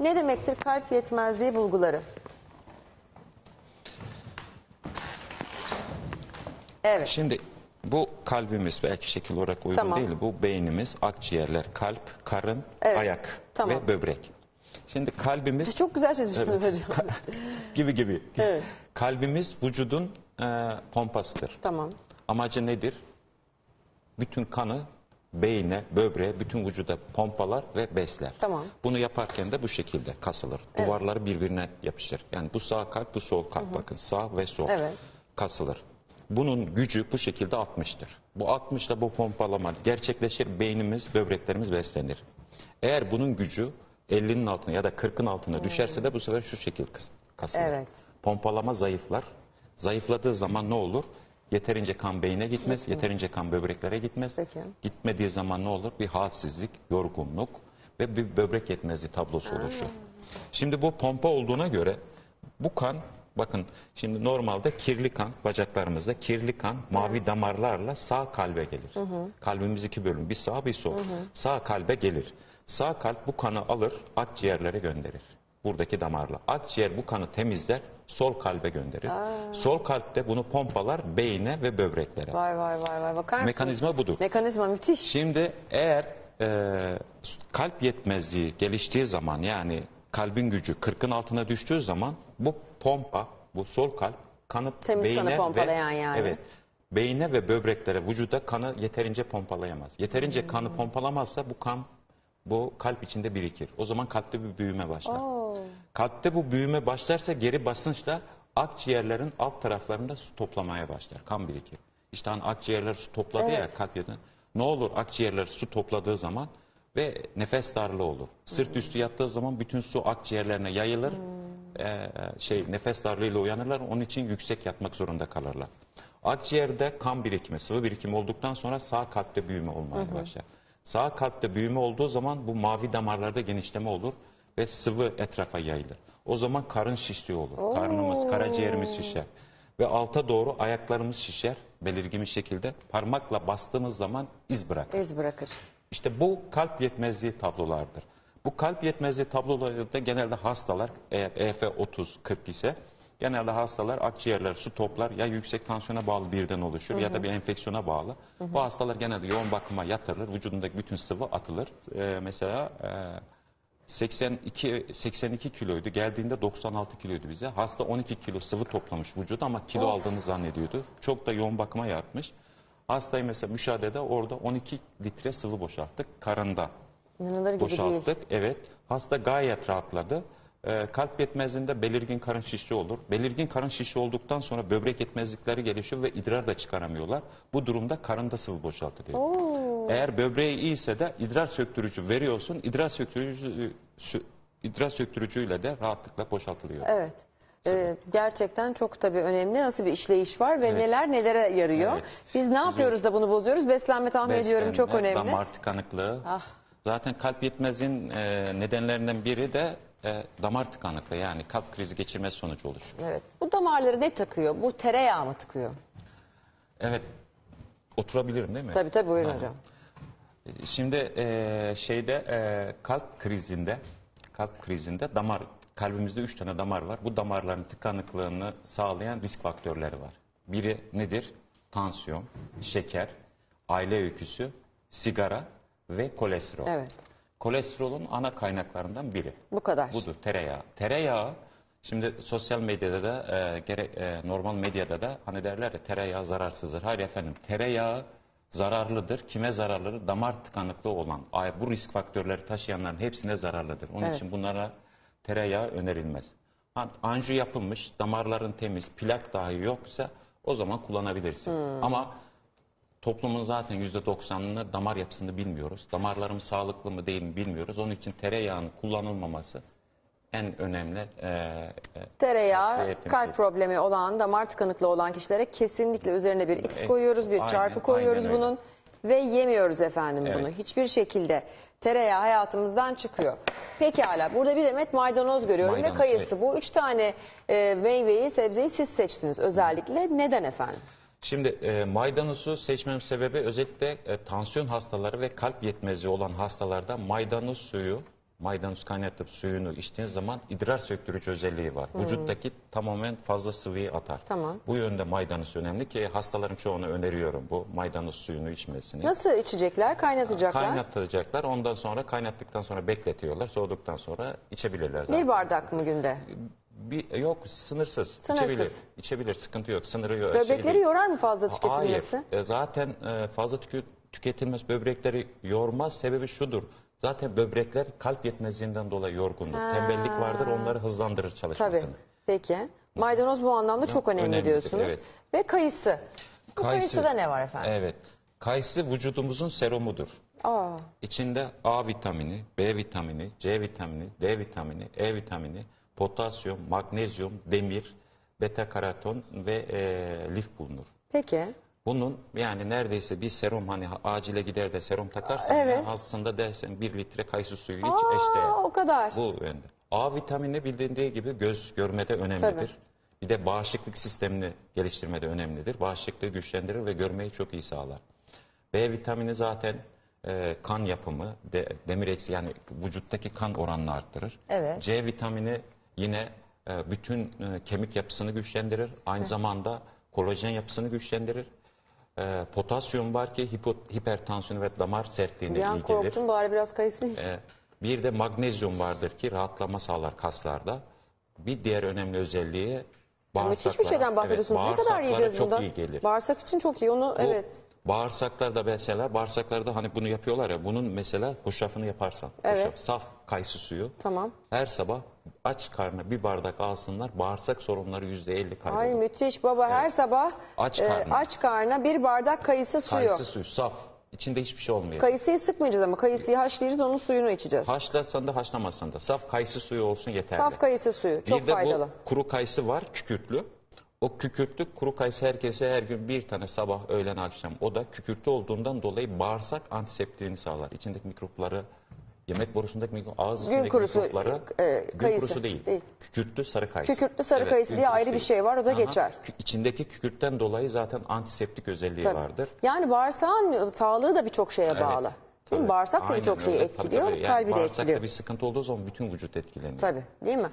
Ne demektir kalp yetmezliği bulguları? Evet. Şimdi bu kalbimiz belki şekil olarak uygun Tamam. değil. Bu beynimiz, akciğerler, kalp, karın, Evet. ayak Tamam. ve böbrek. Şimdi kalbimiz Siz çok güzel çizmişsiniz Evet. hocam. gibi gibi. Evet. Kalbimiz vücudun e, pompasıdır. Tamam. Amacı nedir? Bütün kanı beyne, böbreğe, bütün vücuda pompalar ve besler. Tamam. Bunu yaparken de bu şekilde kasılır. Duvarları birbirine yapışır. Yani bu sağ kalp, bu sol kalp. Bakın sağ ve sol Evet. kasılır. Bunun gücü bu şekilde 60'tır. Bu 60 ile bu pompalama gerçekleşir. Beynimiz, böbreklerimiz beslenir. Eğer bunun gücü 50'nin altına ya da 40'ın altına düşerse de bu sefer şu şekil kasılır. Evet. Pompalama zayıflar. Zayıfladığı zaman ne olur? Yeterince kan beyne gitmez, yeterince kan böbreklere gitmez. Peki. Gitmediği zaman ne olur? Bir halsizlik, yorgunluk ve bir böbrek yetmezliği tablosu oluşur. Şimdi bu pompa olduğuna göre bu kan bakın şimdi normalde kirli kan bacaklarımızda kirli kan mavi damarlarla sağ kalbe gelir. Kalbimiz iki bölüm bir sağ bir sol. Sağ kalbe gelir. Sağ kalp bu kanı alır akciğerlere gönderir. Buradaki damarla. Akciğer bu kanı temizler sol kalbe gönderir. Sol kalp de bunu pompalar beyne ve böbreklere. Vay vay vay vay. Bakar? Mekanizma budur. Mekanizma müthiş. Şimdi eğer e, kalp yetmezliği geliştiği zaman yani kalbin gücü 40'ın altına düştüğü zaman bu pompa, bu sol kalp kanı Temiz kanı beyne pompalayan ve, yani. Evet. Beyne ve böbreklere, vücuda kanı yeterince pompalayamaz. Yeterince Hmm. kanı pompalamazsa bu kan bu kalp içinde birikir. O zaman kalpte bir büyüme başlar. Oo. Kalpte bu büyüme başlarsa geri basınçla akciğerlerin alt taraflarında su toplamaya başlar. Kan birikir. İşte hani akciğerler su topladı ya Evet. kalp yerine. Ne olur akciğerler su topladığı zaman ve nefes darlığı olur. Sırt üstü yattığı zaman bütün su akciğerlerine yayılır. Ee, şey nefes darlığıyla uyanırlar. Onun için yüksek yatmak zorunda kalırlar. Akciğerde kan birikimi, sıvı birikimi olduktan sonra sağ kalpte büyüme olmaya başlar. Sağ kalpte büyüme olduğu zaman bu mavi damarlarda genişleme olur ve sıvı etrafa yayılır. O zaman karın şişliği olur. Karnımız, karaciğerimiz şişer. Ve alta doğru ayaklarımız şişer belirgin bir şekilde. Parmakla bastığımız zaman iz bırakır. İz bırakır. İşte bu kalp yetmezliği tablolardır. Bu kalp yetmezliği tablolarında genelde hastalar eğer EF 30-40 ise genelde hastalar akciğerler su toplar ya yüksek tansiyona bağlı birden oluşur ya da bir enfeksiyona bağlı. Bu hastalar genelde yoğun bakıma yatırılır. Vücudundaki bütün sıvı atılır. Ee, mesela e, 82 82 kiloydu. Geldiğinde 96 kiloydu bize. Hasta 12 kilo sıvı toplamış vücudu ama kilo aldığını zannediyordu. Çok da yoğun bakıma yatmış. Hastayı mesela müşahedede orada 12 litre sıvı boşalttık. Karında İnanılır gibi değil. boşalttık. Evet. Hasta gayet rahatladı. Ee, kalp yetmezliğinde belirgin karın şişliği olur. Belirgin karın şişliği olduktan sonra böbrek yetmezlikleri gelişiyor ve idrar da çıkaramıyorlar. Bu durumda karında sıvı boşaltılıyor. Oo. Eğer böbreği iyiyse de idrar söktürücü veriyorsun. İdrar söktürücü idrar söktürücüyle de rahatlıkla boşaltılıyor. Evet. Ee, gerçekten çok tabii önemli. Nasıl bir işleyiş var ve neler nelere yarıyor. Evet. Biz ne yapıyoruz da bunu bozuyoruz? Beslenme tahmin ediyorum çok Beslenme, önemli. Damar tıkanıklığı. Ah. Zaten kalp yetmezliğin e, nedenlerinden biri de e, damar tıkanıklığı yani kalp krizi geçirmesi sonucu oluşuyor. Evet. Bu damarları ne takıyor? Bu tereyağı mı tıkıyor? Evet. Oturabilirim değil mi? Tabii tabii buyurun Tamam. hocam. Şimdi e, şeyde e, kalp krizinde kalp krizinde damar kalbimizde üç tane damar var. Bu damarların tıkanıklığını sağlayan risk faktörleri var. Biri nedir? Tansiyon, şeker, aile öyküsü, sigara ve kolesterol. Evet. Kolesterolün ana kaynaklarından biri. Bu kadar. Budur tereyağı. Tereyağı şimdi sosyal medyada da e, gerek e, normal medyada da hani derler ya tereyağı zararsızdır. Hayır efendim tereyağı zararlıdır. Kime zararlıdır? Damar tıkanıklığı olan. Bu risk faktörleri taşıyanların hepsine zararlıdır. Onun Evet. için bunlara tereyağı önerilmez. Ha, Anju yapılmış, damarların temiz, plak dahi yoksa o zaman kullanabilirsin. Hmm. Ama Toplumun zaten %90'ını damar yapısını bilmiyoruz. Damarlarımız sağlıklı mı değil mi bilmiyoruz. Onun için tereyağının kullanılmaması en önemli e, e, Tereyağı kalp şey. problemi olan, damar tıkanıklığı olan kişilere kesinlikle üzerine bir X E, koyuyoruz, bir aynen, çarpı koyuyoruz aynen bunun ve yemiyoruz efendim Evet. bunu. Hiçbir şekilde tereyağı hayatımızdan çıkıyor. Pekala burada bir demet maydanoz görüyorum ve Maydanoz, kayısı. Bu üç tane e, meyveyi, sebzeyi siz seçtiniz özellikle. Neden efendim? Şimdi e, maydanozu seçmem sebebi özellikle e, tansiyon hastaları ve kalp yetmezliği olan hastalarda maydanoz suyu maydanoz kaynatıp suyunu içtiğiniz zaman idrar söktürücü özelliği var. Vücuttaki tamamen fazla sıvıyı atar. Tamam. Bu yönde maydanoz önemli ki hastaların çoğuna öneriyorum bu maydanoz suyunu içmesini. Nasıl içecekler? Kaynatacaklar. Kaynatacaklar. Ondan sonra kaynattıktan sonra bekletiyorlar. Soğuduktan sonra içebilirler zaten. Bir bardak mı günde? Bir, yok sınırsız. Sınırsız. İçebilir. İçebilir. Sıkıntı yok. Sınırı yok. Böbrekleri şey yorar mı fazla tüketilmesi? Hayır. E, Zaten e, fazla tüketilmez böbrekleri yormaz. Sebebi şudur. Zaten böbrekler kalp yetmezliğinden dolayı yorgundur. Ha. Tembellik vardır. Onları hızlandırır Tabii. çalışmasını. Peki. Maydanoz bu anlamda çok önemli önemlidir, diyorsunuz. evet. Ve kayısı. Bu Kayısı- kayısıda ne var efendim? Evet. Kayısı vücudumuzun serumudur. Aa, İçinde A vitamini, B vitamini, C vitamini, D vitamini, E vitamini, potasyum, magnezyum, demir, beta karoton ve e, lif bulunur. peki. Bunun yani neredeyse bir serum hani acile gider de serum takarsan Evet. ya aslında dersen bir litre kayısı suyu iç Aa, eşdeğer. o kadar. Bu yönde. A vitamini bildiğinde gibi göz görmede önemlidir. Bir de bağışıklık sistemini geliştirmede önemlidir. Bağışıklığı güçlendirir ve görmeyi çok iyi sağlar. B vitamini zaten e, kan yapımı, de, demir eksi yani vücuttaki kan oranını arttırır. Evet. C vitamini yine e, bütün e, kemik yapısını güçlendirir. Aynı zamanda kolajen yapısını güçlendirir. E, potasyum var ki hipo, hipertansiyon ve damar sertliğine iyi gelir. korktum bari biraz kayısı. E, bir de magnezyum vardır ki rahatlama sağlar kaslarda. Bir diğer önemli özelliği Müthiş bir şeyden bahsediyorsunuz. Ne kadar yiyeceğiz çok bundan? iyi gelir. Bağırsak için çok iyi. Onu Bu evet. Bağırsaklarda mesela bağırsaklarda hani bunu yapıyorlar ya bunun mesela hoşafını yaparsan. Evet. hoşaf, saf kayısı suyu. Tamam. Her sabah aç karnına bir bardak alsınlar bağırsak sorunları yüzde elli kaybolur. Ay müthiş baba her sabah Aç e, karnına. aç karnına bir bardak kayısı suyu. Kayısı suyu saf. İçinde hiçbir şey olmuyor. Kayısıyı sıkmayacağız ama kayısıyı haşlayacağız onun suyunu içeceğiz. Haşlasan da haşlamasan da saf kayısı suyu olsun yeterli. Saf kayısı suyu çok bir de faydalı. bu kuru kayısı var kükürtlü. O kükürtlü kuru kayısı herkese her gün bir tane sabah öğlen akşam. O da kükürtlü olduğundan dolayı bağırsak antiseptiğini sağlar. İçindeki mikropları yemek borusundaki mikrop, ağız Gün içindeki kurusu, mikropları e, gün kayısı kurusu değil. değil. Kükürtlü sarı kayısı. Kükürtlü sarı kayısı gün diye kurusu ayrı bir değil. şey var, o da Aha. geçer. Kü- İçindeki kükürtten dolayı zaten antiseptik özelliği Tabii. vardır. Yani bağırsağın sağlığı da birçok şeye Evet, bağlı. Değil mi? Bağırsak da Aynen birçok şeyi öyle. Tabii, etkiliyor, tabii. Yani kalbi de bağırsakta etkiliyor. bir sıkıntı olduğu zaman bütün vücut etkileniyor. Tabii değil mi?